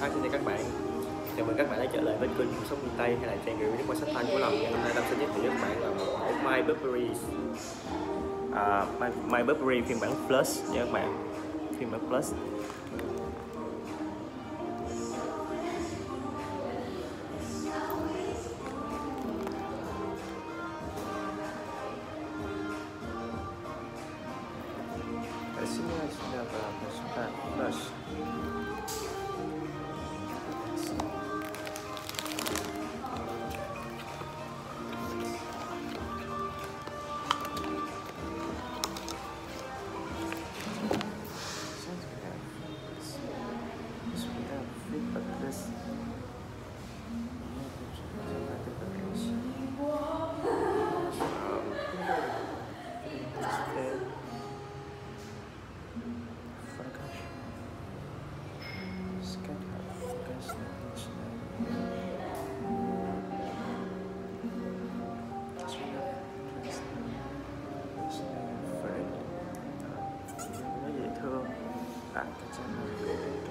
Hi, xin chào các bạn. Chào mừng các bạn đã trở lại với kênh Sống miền Tây hay là trang review nước hoa sách thanh của lòng Ngày hôm nay Lâm sẽ giới thiệu với các bạn là một mẫu My Burberry. À, My, My Burberry phiên bản Plus nha các bạn. Phiên bản Plus. Ở sini sudah berapa sudah plus. 感じじゃなく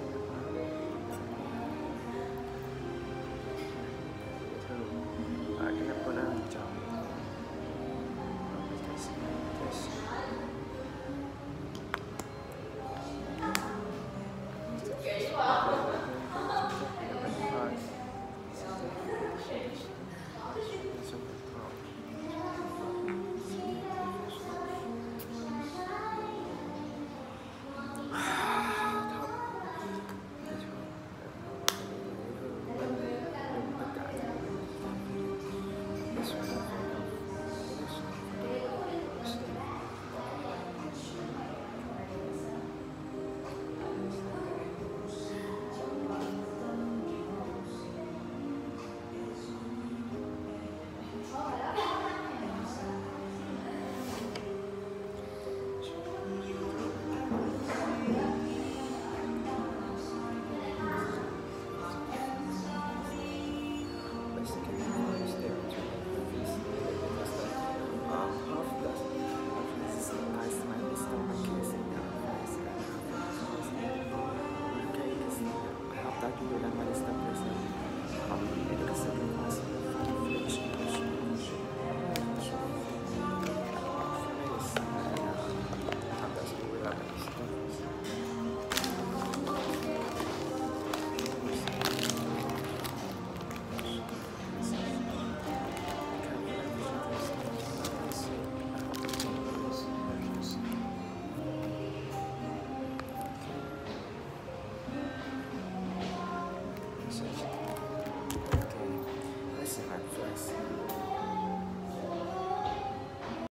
programa de esta